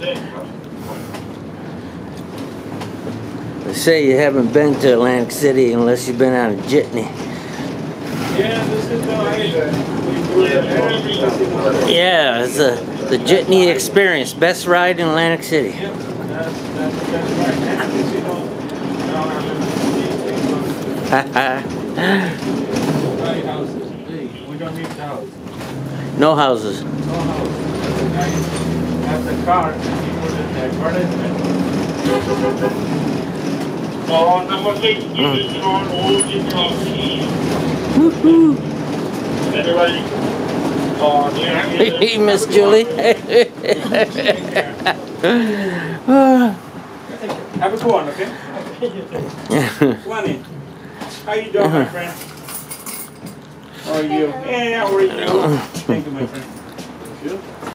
They say you haven't been to Atlantic City unless you've been on a jitney. Yeah, this is the idea. We do it every single day. Yeah, it's a, the jitney experience. Best ride in Atlantic City. Right houses, please. We don't need the house. no houses. No house. Have the car, and he put in the advertisement. Oh, number six, hmm. this is on Old Cross. Everybody. Oh, yeah. Hey, Miss Julie. Have a good one, okay? Twenty. How you doing, my friend? How are you? Yeah, how are you? Thank you, my friend.